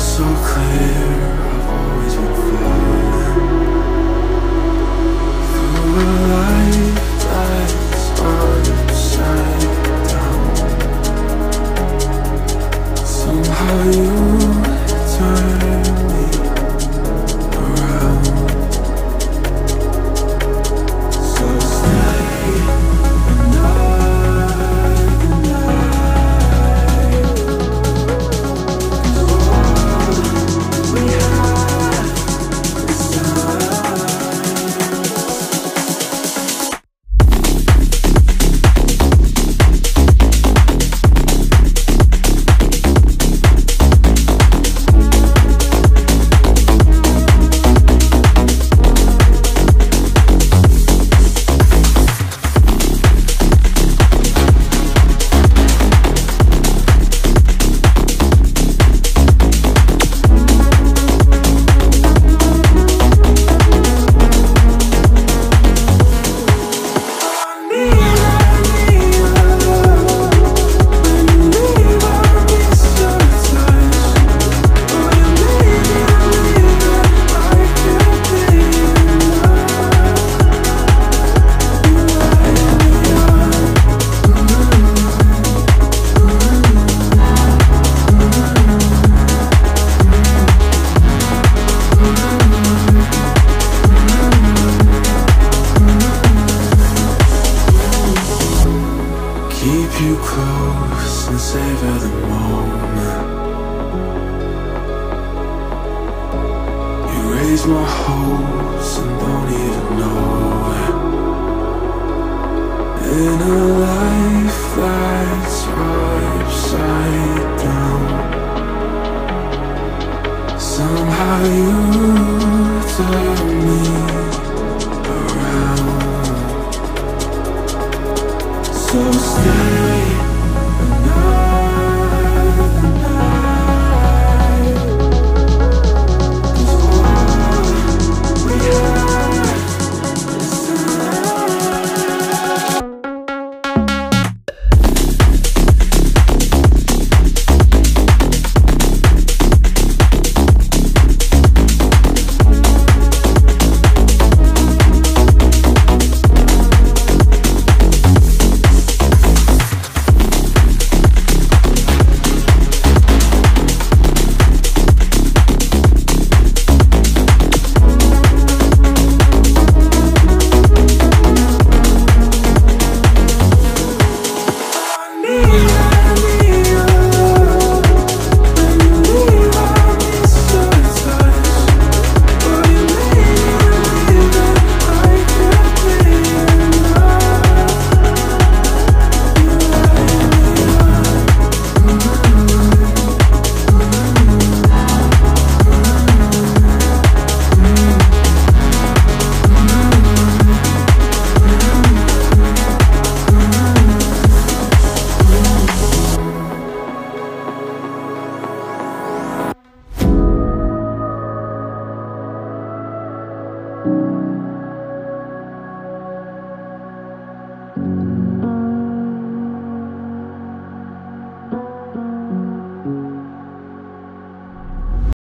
so clear. keep you close and savor the moment. You raise my hopes and don't even know it. In a life see.